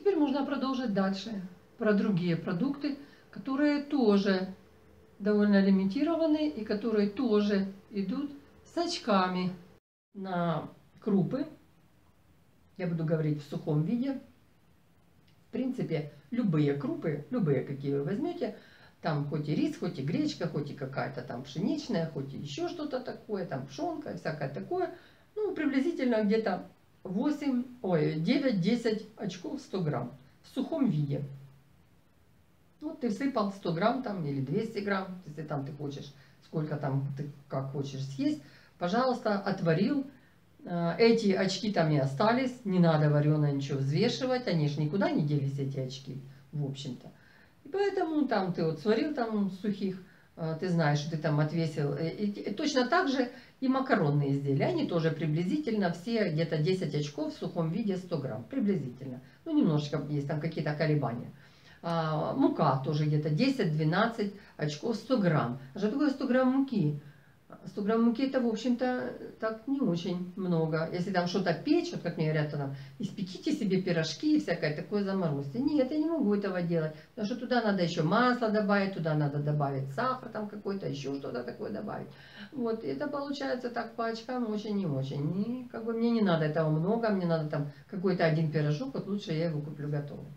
Теперь можно продолжить дальше про другие продукты, которые тоже довольно лимитированы и которые тоже идут с очками на крупы. Я буду говорить в сухом виде. В принципе, любые крупы, любые, какие вы возьмете, там хоть и рис, хоть и гречка, хоть и какая-то там пшеничная, хоть и еще что-то такое, там пшенка, всякое такое. Ну, приблизительно где-то 8, ой, 9-10 очков 100 грамм в сухом виде. Вот ты всыпал 100 грамм там или 200 грамм, если там ты хочешь, сколько там ты как хочешь съесть. Пожалуйста, отварил. Э, эти очки там и остались, не надо вареное ничего взвешивать, они же никуда не делись, эти очки, в общем-то. И поэтому там ты вот сварил там сухих, ты знаешь, ты там отвесил. И точно так же и макаронные изделия. Они тоже приблизительно все где-то 10 очков в сухом виде 100 грамм. Приблизительно. Ну, немножечко есть там какие-то колебания. А, мука тоже где-то 10-12 очков 100 грамм. А что такое 100 грамм муки? 100 грамм муки это, в общем-то, так не очень много. Если там что-то печь, вот как мне говорят, там, испеките себе пирожки и всякое такое заморозьте. Нет, я не могу этого делать, потому что туда надо еще масло добавить, туда надо добавить сахар там какой-то, еще что-то такое добавить. Вот, это получается так по очкам очень не очень. И как бы мне не надо этого много, мне надо там какой-то один пирожок, вот лучше я его куплю готовый.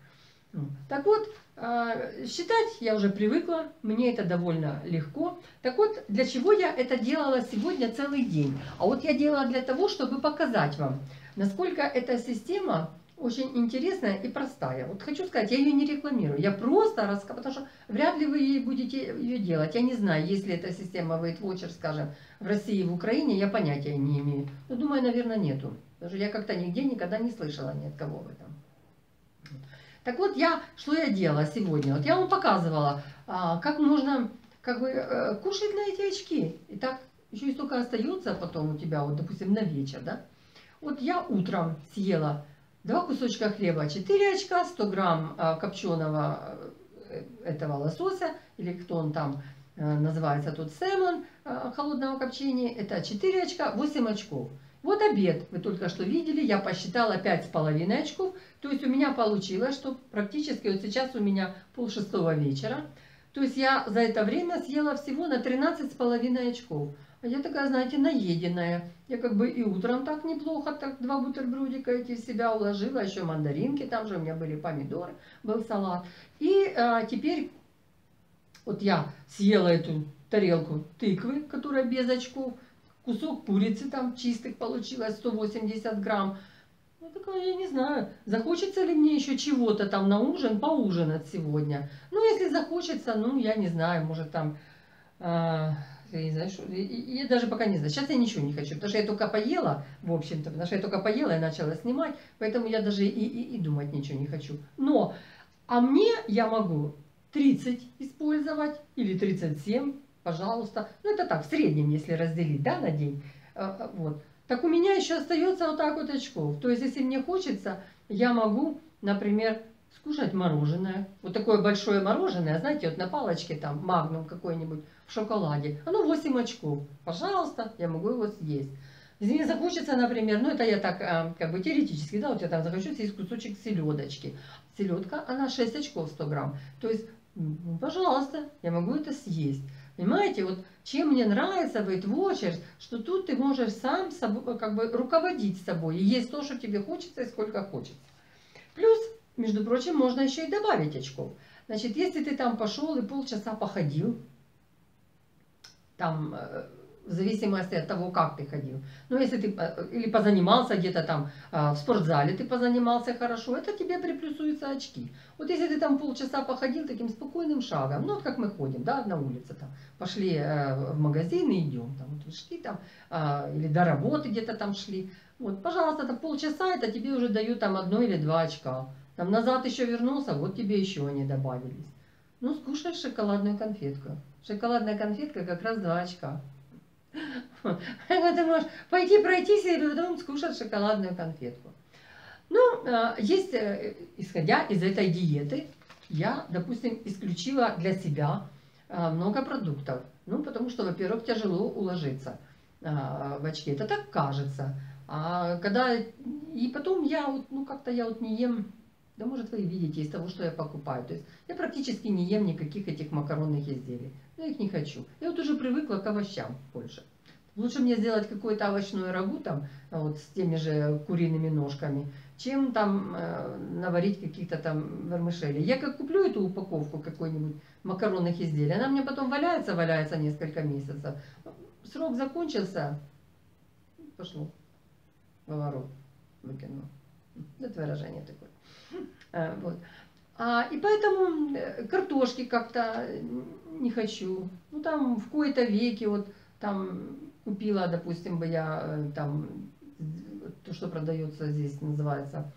Так вот, а, считать я уже привыкла, мне это довольно легко. Так вот, для чего я это делала сегодня целый день? А вот я делала для того, чтобы показать вам, насколько эта система очень интересная и простая. Вот хочу сказать, я ее не рекламирую, я просто рассказываю, потому что вряд ли вы будете ее делать. Я не знаю, есть ли эта система Weight Watcher, скажем, в России и в Украине, я понятия не имею. Но думаю, наверное, нету. Даже я как-то нигде никогда не слышала ни от кого об этом. Так вот, я, что я делала сегодня? Вот я вам показывала, а, как можно как бы э, кушать на эти очки. И так еще и столько остается потом у тебя, вот, допустим, на вечер, да? Вот я утром съела два кусочка хлеба, 4 очка, 100 грамм а, копченого э, этого лосося, или кто он там э, называется, тут сэмон холодного копчения, это 4 очка, 8 очков. Вот обед вы только что видели, я посчитала 5,5 очков, то есть у меня получилось, что практически вот сейчас у меня пол шестого вечера, то есть я за это время съела всего на 13,5 очков. А я такая, знаете, наеденная. Я как бы и утром так неплохо, так два бутербродика эти в себя уложила, еще мандаринки, там же у меня были помидоры, был салат. И а, теперь вот я съела эту тарелку тыквы, которая без очков, кусок курицы там чистых получилось, 180 грамм. Ну, такая, я не знаю, захочется ли мне еще чего-то там на ужин, поужинать сегодня. Ну, если захочется, ну, я не знаю, может там, а, я не знаю, что, я даже пока не знаю. Сейчас я ничего не хочу, потому что я только поела, в общем-то, потому что я только поела и начала снимать, поэтому я даже и, и, и думать ничего не хочу. Но, а мне я могу 30 использовать или 37, пожалуйста. Ну, это так, в среднем, если разделить, да, на день. Э, э, вот. Так у меня еще остается вот так вот очков. То есть, если мне хочется, я могу, например, скушать мороженое. Вот такое большое мороженое, знаете, вот на палочке там магнум какой-нибудь в шоколаде. Оно 8 очков. Пожалуйста, я могу его съесть. Если мне захочется, например, ну это я так э, как бы теоретически, да, вот я там захочу съесть кусочек селедочки. Селедка, она 6 очков 100 грамм. То есть, пожалуйста, я могу это съесть. Понимаете, вот чем мне нравится Weight Watchers, что тут ты можешь сам как бы руководить собой. И есть то, что тебе хочется и сколько хочется. Плюс, между прочим, можно еще и добавить очков. Значит, если ты там пошел и полчаса походил, там э, в зависимости от того, как ты ходил. Ну, если ты э, или позанимался где-то там а, в спортзале, ты позанимался хорошо, это тебе приплюсуются очки. Вот если ты там полчаса походил таким спокойным шагом, ну, вот как мы ходим, да, на улице там, пошли э, в магазин и идем, там, вот шли там, а, или до работы где-то там шли, вот, пожалуйста, это полчаса, это тебе уже дают там одно или два очка. Там назад еще вернулся, вот тебе еще они добавились. Ну, скушай шоколадную конфетку. Шоколадная конфетка как раз два очка. Ты можешь пойти пройтись и потом скушать шоколадную конфетку. Ну, а, есть, э, исходя из этой диеты, я, допустим, исключила для себя а, много продуктов. Ну, потому что, во-первых, тяжело уложиться а, в очки. Это так кажется. А когда... И потом я вот, ну, как-то я вот не ем Да может вы и видите из того, что я покупаю. То есть я практически не ем никаких этих макаронных изделий. Я их не хочу. Я вот уже привыкла к овощам больше. Лучше мне сделать какое-то овощное рагу там, вот с теми же куриными ножками, чем там э, наварить каких-то там вермишелей. Я как куплю эту упаковку какой-нибудь макаронных изделий, она мне потом валяется, валяется несколько месяцев. Срок закончился, пошло в ворот. Это выражение такое. А, вот. А, и поэтому э, картошки как-то не хочу. Ну там в кои-то веки вот там купила, допустим, бы я э, там то, что продается здесь, называется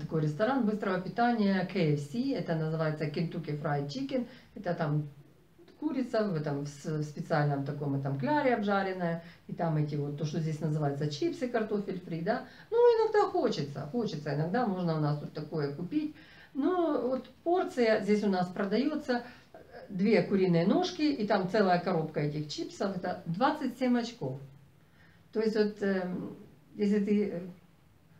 такой ресторан быстрого питания KFC, это называется Kentucky Fried Chicken, это там курица в этом в специальном таком этом кляре обжаренная, и там эти вот, то, что здесь называется чипсы, картофель фри, да, ну, иногда хочется, хочется, иногда можно у нас тут такое купить, но вот порция здесь у нас продается, две куриные ножки, и там целая коробка этих чипсов, это 27 очков. То есть вот, э, если ты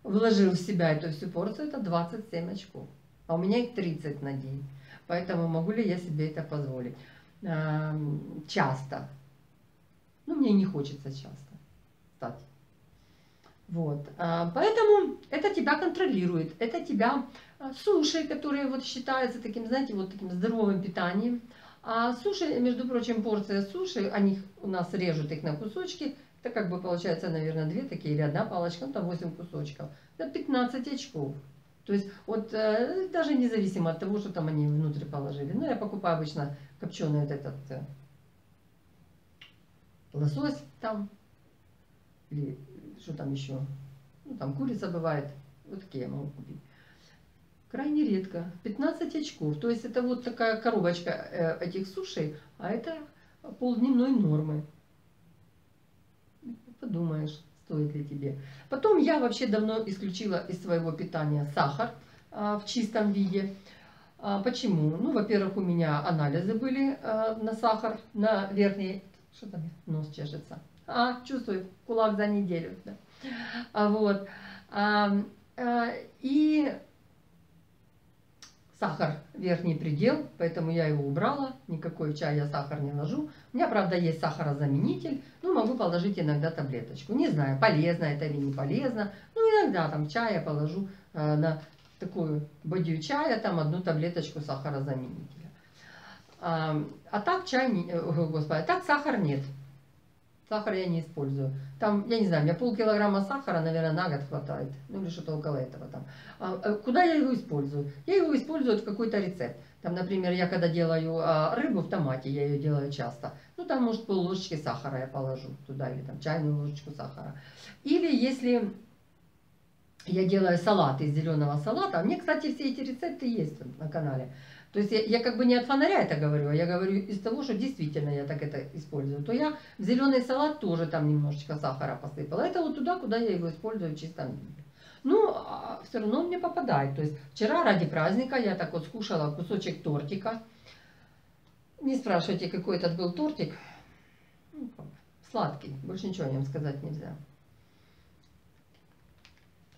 вложил в себя эту всю порцию, это 27 очков. А у меня их 30 на день. Поэтому могу ли я себе это позволить? часто. Ну, мне не хочется часто, кстати. Вот. А, поэтому это тебя контролирует. Это тебя суши, которые вот считаются таким, знаете, вот таким здоровым питанием. А суши, между прочим, порция суши, они у нас режут их на кусочки. Это как бы получается, наверное, две такие или одна палочка, ну там 8 кусочков. Это 15 очков. То есть вот э, даже независимо от того, что там они внутрь положили. Ну, я покупаю обычно копченый вот этот э, лосось там, или что там еще, ну, там курица бывает, вот такие я могу купить. Крайне редко, 15 очков, то есть это вот такая коробочка э, этих сушей, а это полдневной нормы. Подумаешь стоит ли тебе. Потом я вообще давно исключила из своего питания сахар а, в чистом виде. А, почему? Ну, во-первых, у меня анализы были а, на сахар, на верхний... Что там? Нос чешется. А, чувствую, кулак за неделю. Да. А, вот. А, а, и сахар верхний предел, поэтому я его убрала, никакой чай я сахар не ложу. У меня, правда, есть сахарозаменитель, ну, могу положить иногда таблеточку. Не знаю, полезно это или не полезно, ну, иногда там чая положу э, на такую бадью чая, там одну таблеточку сахарозаменителя. А, а так чай, не, э, господи, а так сахар нет. Сахар я не использую. Там, я не знаю, у меня полкилограмма сахара, наверное, на год хватает. Ну или что-то около этого там. А, а, куда я его использую? Я его использую в какой-то рецепт. Там, например, я когда делаю а, рыбу в томате, я ее делаю часто. Ну там, может, пол ложечки сахара я положу туда, или там чайную ложечку сахара. Или если я делаю салат из зеленого салата, мне, кстати, все эти рецепты есть на канале. То есть я, я как бы не от фонаря это говорю, а я говорю из того, что действительно я так это использую. То я в зеленый салат тоже там немножечко сахара посыпала. Это вот туда, куда я его использую виде. Ну, а все равно он мне попадает. То есть вчера ради праздника я так вот скушала кусочек тортика. Не спрашивайте, какой этот был тортик. Ну, сладкий, больше ничего о нем сказать нельзя.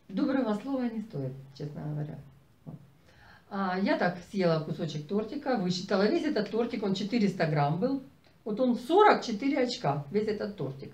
Доброго слова не стоит, честно говоря. А, я так съела кусочек тортика, высчитала весь этот тортик, он 400 грамм был. Вот он 44 очка, весь этот тортик.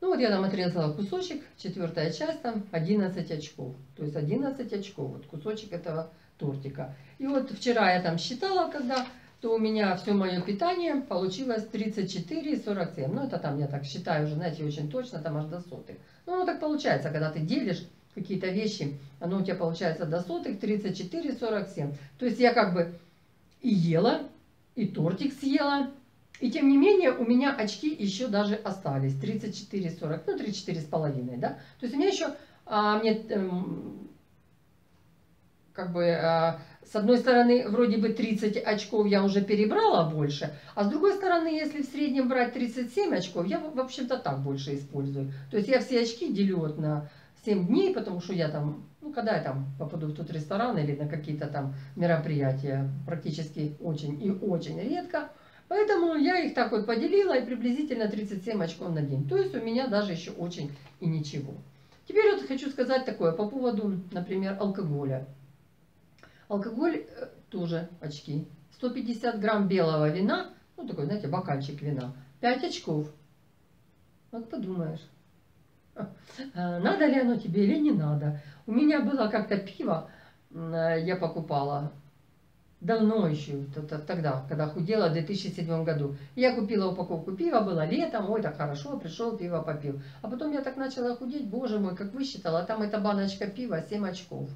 Ну вот я там отрезала кусочек, четвертая часть там 11 очков. То есть 11 очков, вот кусочек этого тортика. И вот вчера я там считала, когда, то у меня все мое питание получилось 34,47. Ну это там я так считаю уже, знаете, очень точно, там аж до сотых. Ну оно так получается, когда ты делишь какие-то вещи, оно у тебя получается до сотых 34,47. То есть я как бы и ела, и тортик съела, и тем не менее у меня очки еще даже остались 34,40, ну 34 с половиной, да. То есть у меня еще, а, мне эм, как бы а, с одной стороны, вроде бы 30 очков я уже перебрала больше, а с другой стороны, если в среднем брать 37 очков, я, в общем-то, так больше использую. То есть я все очки делю вот на 7 дней, потому что я там, ну, когда я там попаду в тот ресторан или на какие-то там мероприятия, практически очень и очень редко. Поэтому я их так вот поделила и приблизительно 37 очков на день. То есть у меня даже еще очень и ничего. Теперь вот хочу сказать такое по поводу, например, алкоголя. Алкоголь э, тоже очки. 150 грамм белого вина, ну такой, знаете, бокальчик вина, 5 очков. Вот подумаешь, надо ли оно тебе или не надо. У меня было как-то пиво, э, я покупала давно еще, тогда, когда худела в 2007 году. Я купила упаковку пива, было летом, ой, так хорошо, пришел, пиво попил. А потом я так начала худеть, боже мой, как высчитала, там эта баночка пива 7 очков.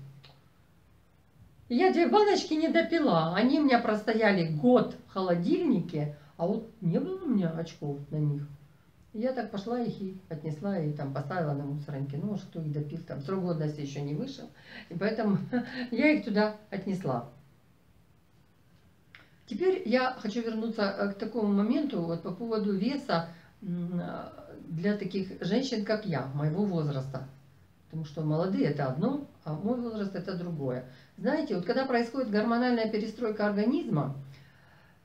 Я две баночки не допила, они у меня простояли год в холодильнике, а вот не было у меня очков на них. Я так пошла их и отнесла и там поставила на мусорнике. Ну, кто их допил, там срок годности еще не вышел. И поэтому я их туда отнесла. Теперь я хочу вернуться э, к такому моменту вот по поводу веса для таких женщин, как я, моего возраста. Потому что молодые это одно, а мой возраст это другое. Знаете, вот когда происходит гормональная перестройка организма,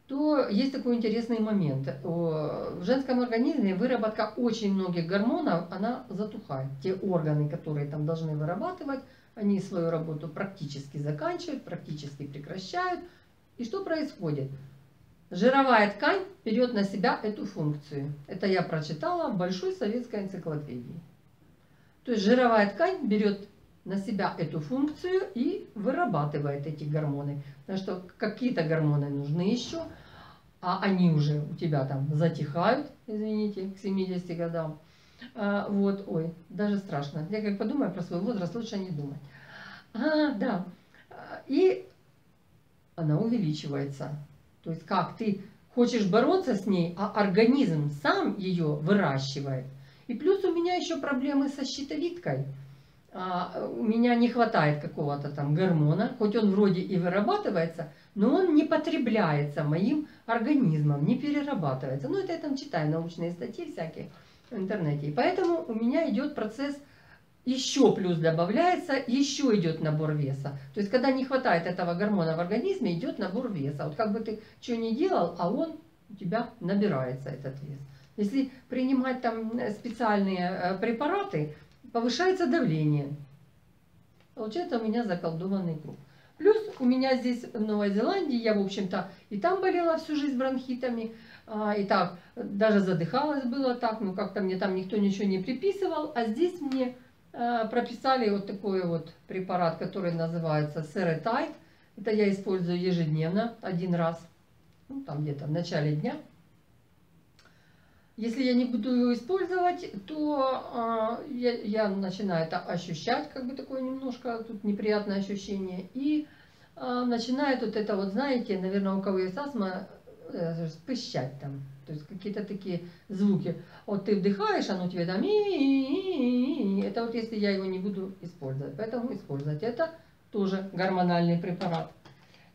то есть такой интересный момент. В женском организме выработка очень многих гормонов, она затухает. Те органы, которые там должны вырабатывать, они свою работу практически заканчивают, практически прекращают. И что происходит? Жировая ткань берет на себя эту функцию. Это я прочитала в Большой советской энциклопедии. То есть жировая ткань берет на себя эту функцию и вырабатывает эти гормоны. Потому что какие-то гормоны нужны еще, а они уже у тебя там затихают, извините, к 70 годам. А, вот, ой, даже страшно. Я как подумаю про свой возраст, лучше не думать. А, да. И она увеличивается. То есть как ты хочешь бороться с ней, а организм сам ее выращивает. И плюс у меня еще проблемы со щитовидкой. А, у меня не хватает какого-то там гормона, хоть он вроде и вырабатывается, но он не потребляется моим организмом, не перерабатывается. Ну, это я там читаю научные статьи всякие в интернете. И поэтому у меня идет процесс еще плюс добавляется, еще идет набор веса. То есть, когда не хватает этого гормона в организме, идет набор веса. Вот как бы ты что ни делал, а он у тебя набирается, этот вес. Если принимать там специальные э, препараты, повышается давление. Получается у меня заколдованный круг. Плюс у меня здесь в Новой Зеландии, я, в общем-то, и там болела всю жизнь бронхитами, а, и так, даже задыхалась было так, но как-то мне там никто ничего не приписывал, а здесь мне а, прописали вот такой вот препарат, который называется Серетайт. Это я использую ежедневно, один раз, ну, там где-то в начале дня. Если я не буду его использовать, то э, я, я начинаю это ощущать, как бы такое немножко тут неприятное ощущение. И э, начинает вот это вот, знаете, наверное, у кого есть астма, э, пыщать там. То есть какие-то такие звуки. Вот ты вдыхаешь, оно тебе там... Это вот если я его не буду использовать. Поэтому использовать это тоже гормональный препарат.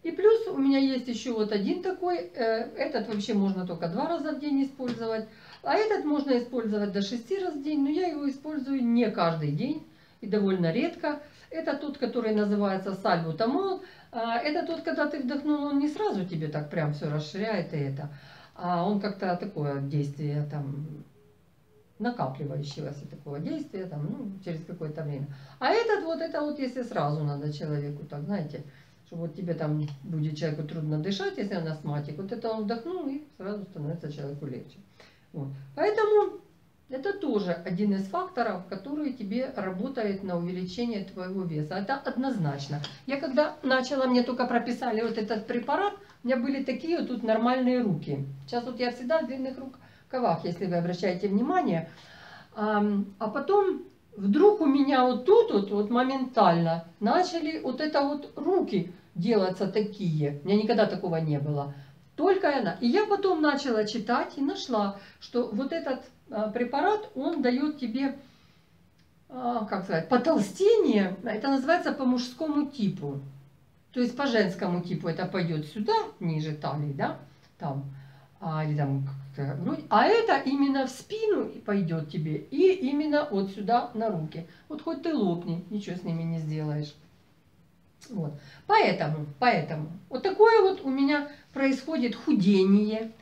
И плюс у меня есть еще вот один такой. Э, этот вообще можно только два раза в день использовать. А этот можно использовать до шести раз в день. Но я его использую не каждый день и довольно редко. Это тот, который называется сальбутамол. А, это тот, когда ты вдохнул, он не сразу тебе так прям все расширяет и это а он как-то такое действие там накапливающегося такого действия там, ну, через какое-то время. А этот вот, это вот если сразу надо человеку, так знаете, что вот тебе там будет человеку трудно дышать, если он астматик, вот это он вдохнул и сразу становится человеку легче. Вот. Поэтому это тоже один из факторов, который тебе работает на увеличение твоего веса. Это однозначно. Я когда начала, мне только прописали вот этот препарат, у меня были такие вот тут нормальные руки. Сейчас вот я всегда в длинных рукавах, если вы обращаете внимание. А потом вдруг у меня вот тут вот, вот моментально начали вот это вот руки делаться такие. У меня никогда такого не было. Только она. И я потом начала читать и нашла, что вот этот а, препарат, он дает тебе, а, как сказать, потолстение. Это называется по мужскому типу. То есть по женскому типу это пойдет сюда, ниже талии, да, там, а, или там грудь. А это именно в спину пойдет тебе и именно вот сюда на руки. Вот хоть ты лопни, ничего с ними не сделаешь. Вот. Поэтому, поэтому, вот такое вот у меня происходит худение.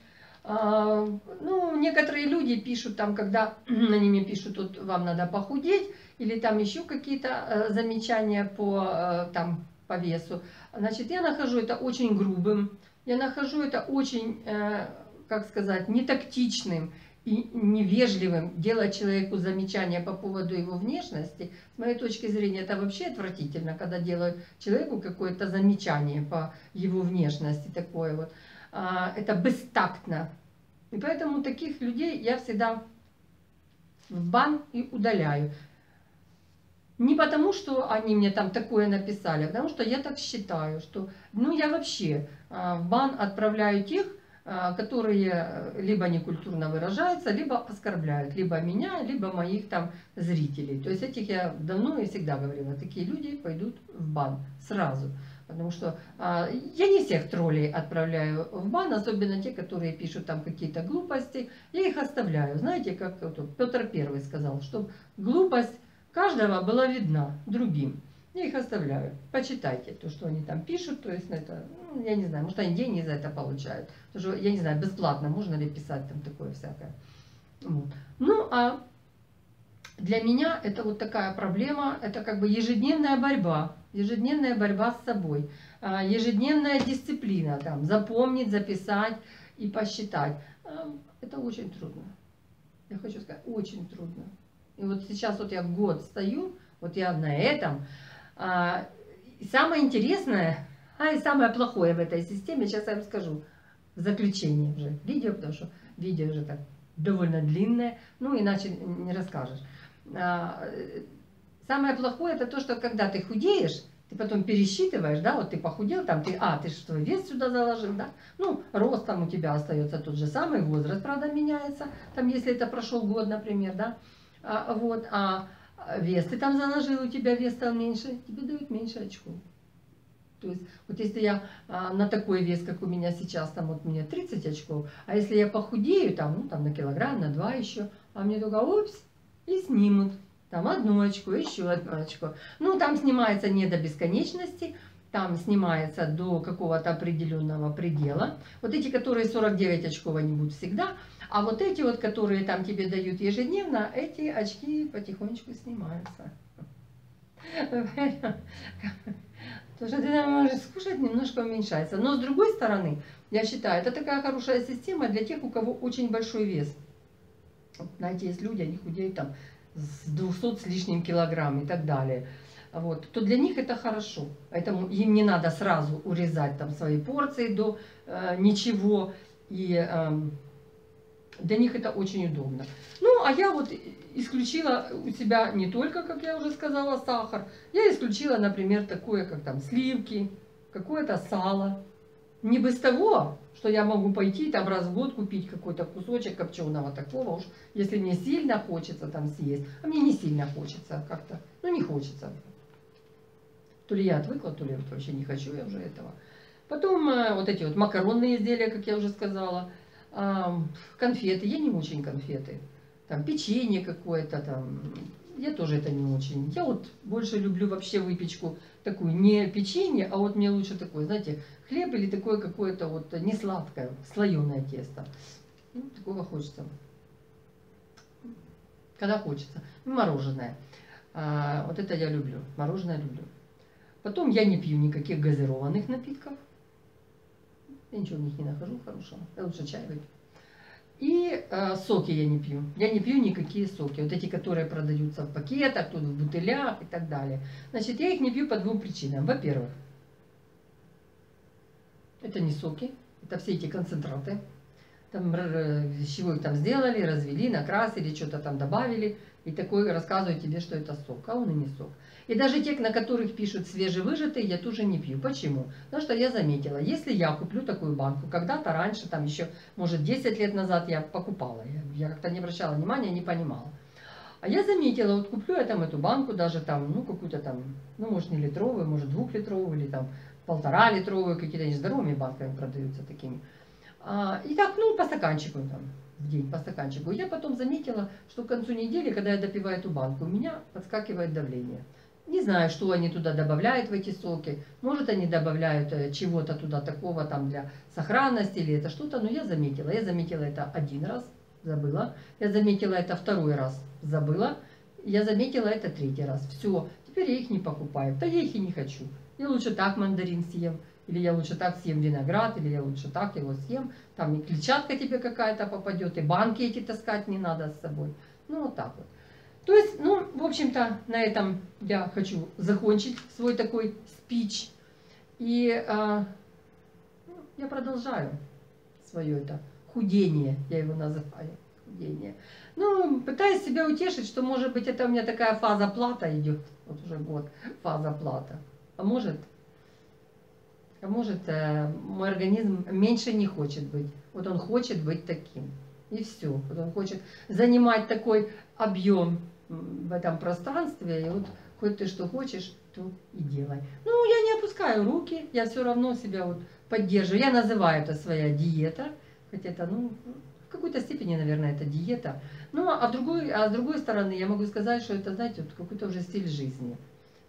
А, ну, некоторые люди пишут там, когда на ними пишут, вот вам надо похудеть, или там еще какие-то э, замечания по, э, там, по весу. Значит, я нахожу это очень грубым, я нахожу это очень, э, как сказать, нетактичным и невежливым делать человеку замечания по поводу его внешности, с моей точки зрения, это вообще отвратительно, когда делают человеку какое-то замечание по его внешности, такое вот. А, это бестактно. И поэтому таких людей я всегда в бан и удаляю. Не потому, что они мне там такое написали, а потому что я так считаю, что ну я вообще а, в бан отправляю тех, которые э, либо некультурно выражаются, либо оскорбляют, либо меня, либо моих там зрителей. То есть этих я давно и всегда говорила, такие люди пойдут в бан сразу. Потому что а, я не всех троллей отправляю в бан, особенно те, которые пишут там какие-то глупости. Я их оставляю. Знаете, как вот, Петр Первый сказал, что глупость каждого была видна другим. Я их оставляю. Почитайте то, что они там пишут. То есть, это, ну, я не знаю, может, они деньги за это получают. Потому что, я не знаю, бесплатно можно ли писать там такое всякое. Вот. Ну, а для меня это вот такая проблема, это как бы ежедневная борьба, ежедневная борьба с собой, а, ежедневная дисциплина, там, запомнить, записать и посчитать. А, это очень трудно. Я хочу сказать, очень трудно. И вот сейчас вот я год стою, вот я на этом, самое интересное, а и самое плохое в этой системе, сейчас я вам скажу, в заключении уже. Видео, потому что видео уже так довольно длинное, ну иначе не расскажешь. А, самое плохое это то, что когда ты худеешь, ты потом пересчитываешь, да, вот ты похудел, там ты, а, ты что, вес сюда заложил, да, ну, рост там у тебя остается тот же самый, возраст, правда, меняется, там, если это прошел год, например, да, а, вот, а вес ты там заложил, у тебя вес стал меньше, тебе дают меньше очков. То есть, вот если я а, на такой вес, как у меня сейчас, там вот мне 30 очков, а если я похудею, там, ну, там на килограмм, на два еще, а мне только, упс, и снимут. Там одну очко, еще одну очко. Ну, там снимается не до бесконечности, там снимается до какого-то определенного предела. Вот эти, которые 49 очков, они будут всегда. А вот эти вот, которые там тебе дают ежедневно, эти очки потихонечку снимаются. То, что ты там можешь скушать, немножко уменьшается. Но с другой стороны, я считаю, это такая хорошая система для тех, у кого очень большой вес. Знаете, есть люди, они худеют там с 200 с лишним килограмм и так далее. Вот, то для них это хорошо. Поэтому им не надо сразу урезать там свои порции до э, ничего. И э, для них это очень удобно. Ну, а я вот исключила у себя не только, как я уже сказала, сахар. Я исключила, например, такое, как там сливки, какое-то сало. Не без того, что я могу пойти там раз в год купить какой-то кусочек копченого такого уж, если мне сильно хочется там съесть. А мне не сильно хочется как-то, ну не хочется. То ли я отвыкла, то ли вообще не хочу я уже этого. Потом э, вот эти вот макаронные изделия, как я уже сказала, конфеты, я не очень конфеты, там печенье какое-то там, я тоже это не очень. Я вот больше люблю вообще выпечку такую, не печенье, а вот мне лучше такое, знаете, хлеб или такое какое-то вот не сладкое, слоеное тесто. Ну, такого хочется. Когда хочется. Ну, мороженое. А, вот это я люблю. Мороженое люблю. Потом я не пью никаких газированных напитков. Я ничего в них не нахожу хорошего. Я лучше чай выпью. И э, соки я не пью. Я не пью никакие соки. Вот эти, которые продаются в пакетах, тут в бутылях и так далее. Значит, я их не пью по двум причинам. Во-первых, это не соки, это все эти концентраты. Там, из чего их там сделали, развели, накрасили, что-то там добавили. И такой рассказываю тебе, что это сок, а он и не сок. И даже те, на которых пишут свежевыжатые, я тоже не пью. Почему? Потому что я заметила, если я куплю такую банку, когда-то раньше, там еще, может, 10 лет назад я покупала, я, я как-то не обращала внимания, не понимала. А я заметила, вот куплю я там эту банку, даже там, ну, какую-то там, ну, может, не литровую, может, двухлитровую, или там полтора литровую, какие-то нездоровыми банками продаются такими. А, и так, ну, по стаканчику там, в день, по стаканчику. Я потом заметила, что к концу недели, когда я допиваю эту банку, у меня подскакивает давление. Не знаю, что они туда добавляют в эти соки. Может, они добавляют э, чего-то туда такого там для сохранности или это что-то. Но я заметила. Я заметила это один раз, забыла. Я заметила это второй раз, забыла. Я заметила это третий раз. Все, теперь я их не покупаю. Да я их и не хочу. Я лучше так мандарин съем. Или я лучше так съем виноград, или я лучше так его съем. Там и клетчатка тебе какая-то попадет, и банки эти таскать не надо с собой. Ну, вот так вот. То есть, ну, в общем-то, на этом я хочу закончить свой такой спич. И э, я продолжаю свое это худение, я его называю, худение. Ну, пытаюсь себя утешить, что, может быть, это у меня такая фаза плата идет, вот уже год, фаза плата. А может, а может, э, мой организм меньше не хочет быть. Вот он хочет быть таким. И все. Вот он хочет занимать такой объем в этом пространстве. И вот хоть ты что хочешь, то и делай. Ну, я не опускаю руки, я все равно себя вот поддерживаю. Я называю это своя диета. Хотя это, ну, в какой-то степени, наверное, это диета. Ну, а, в другой, а с другой стороны, я могу сказать, что это, знаете, вот какой-то уже стиль жизни.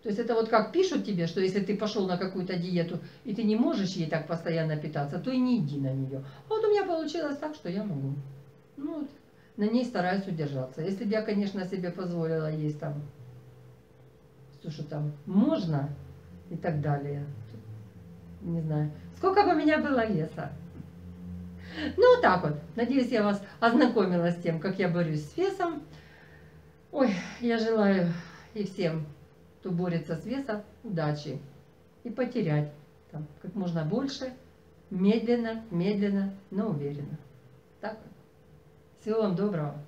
То есть это вот как пишут тебе, что если ты пошел на какую-то диету, и ты не можешь ей так постоянно питаться, то и не иди на нее. А вот у меня получилось так, что я могу. Ну, вот, на ней стараюсь удержаться. Если бы я, конечно, себе позволила есть там, что там можно и так далее. Не знаю. Сколько бы у меня было веса? Ну, так вот. Надеюсь, я вас ознакомила с тем, как я борюсь с весом. Ой, я желаю и всем кто борется с весом, удачи. И потерять там, как можно больше, медленно, медленно, но уверенно. Всего вам доброго.